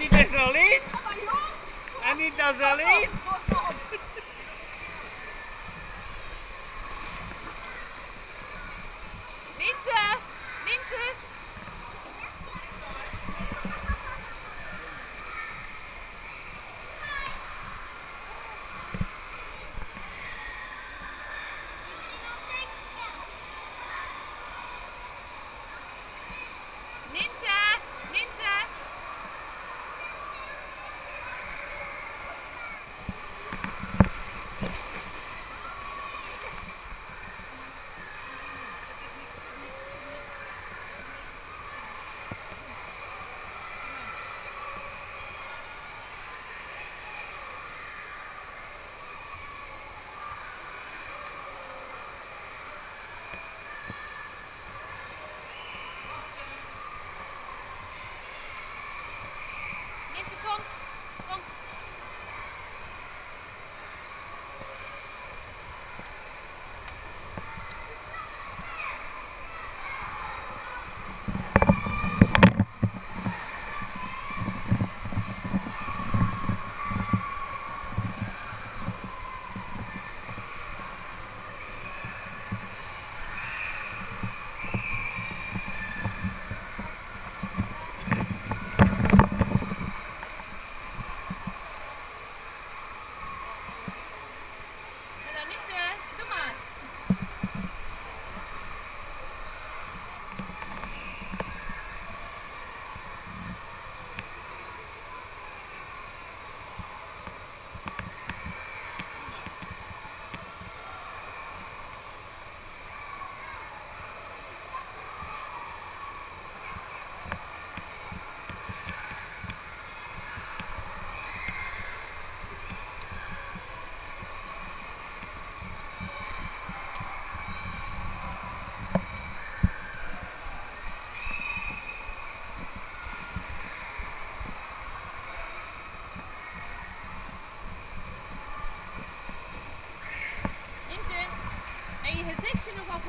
niet best alleen. En niet als alleen.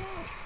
Oh.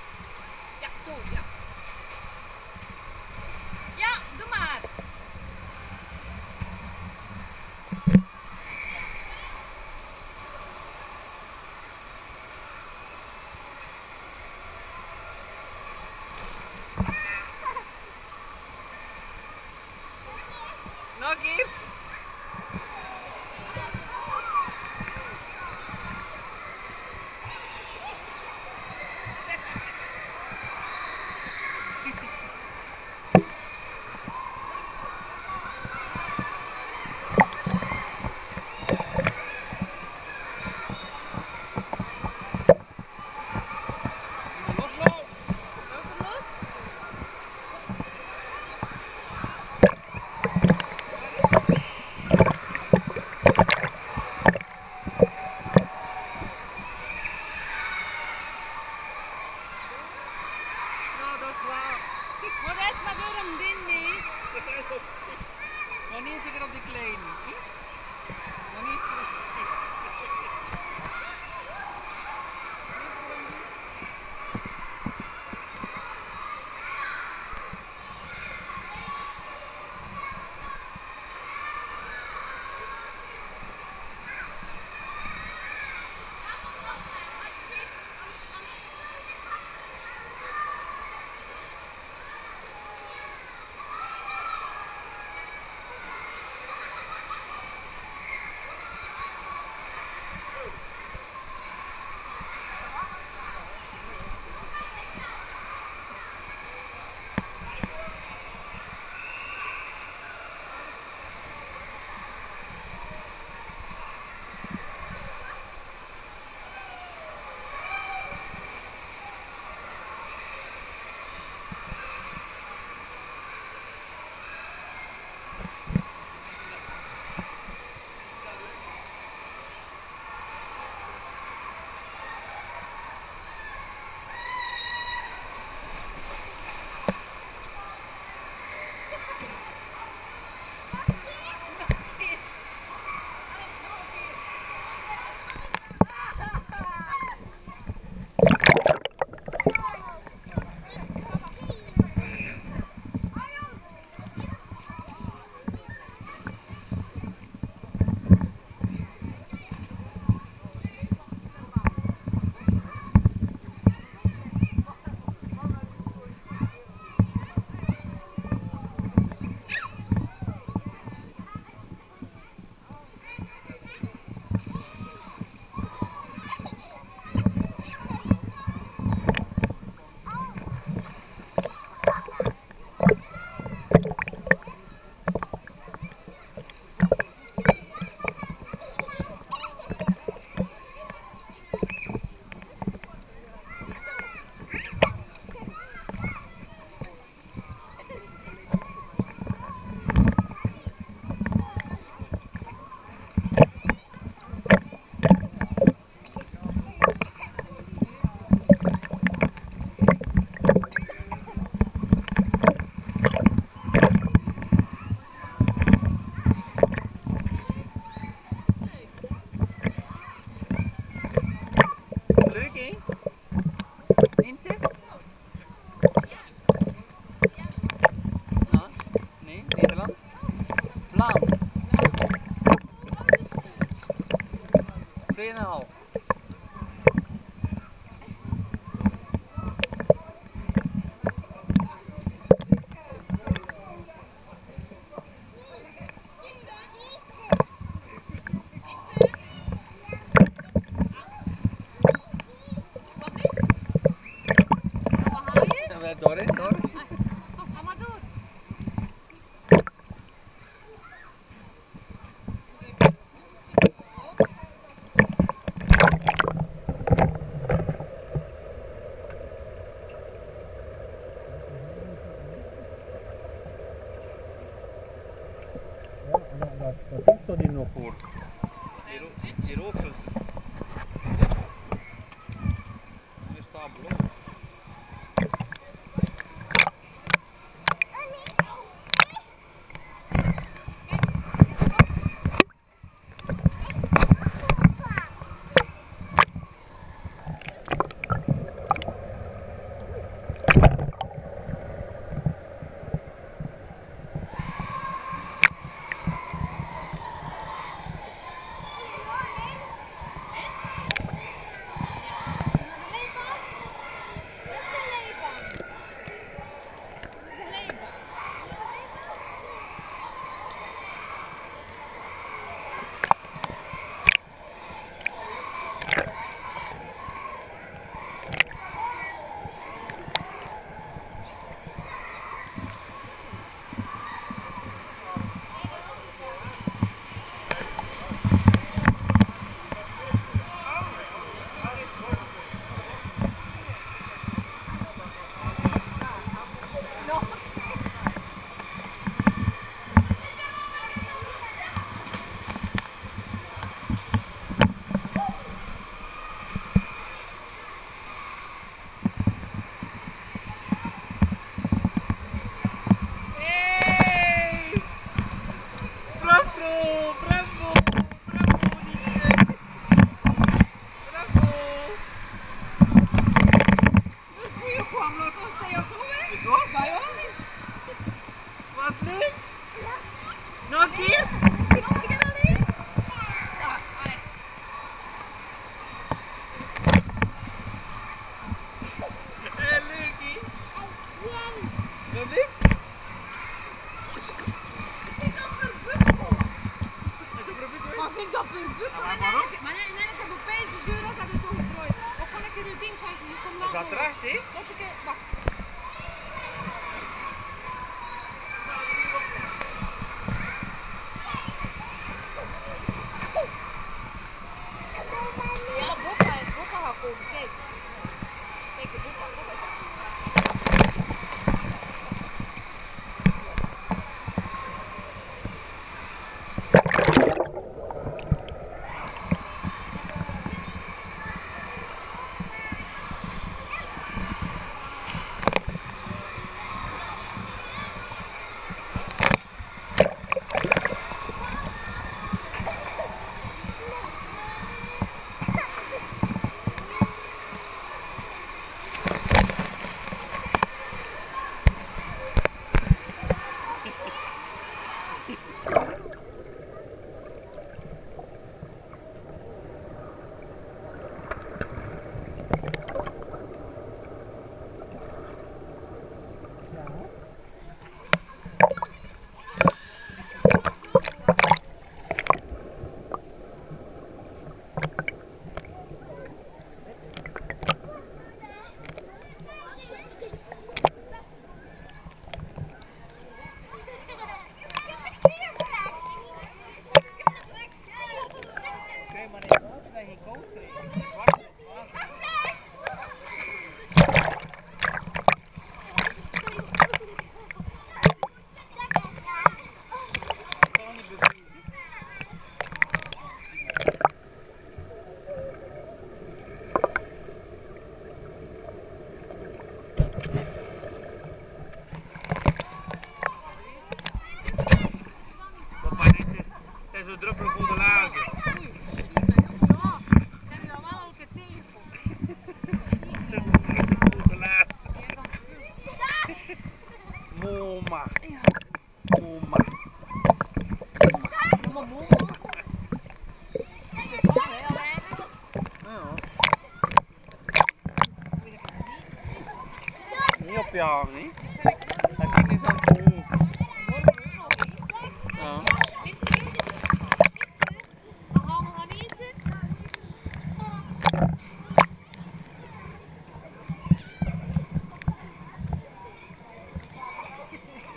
Ja, dat, dat, dat Ja.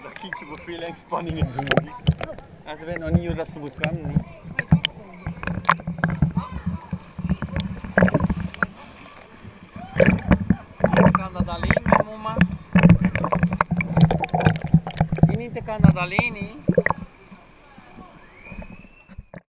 Dat giet je voor veel inspanningen doen. niet? En ze weet nog niet hoe dat ze moet zwemmen. niet? Je kan dat alleen, hè,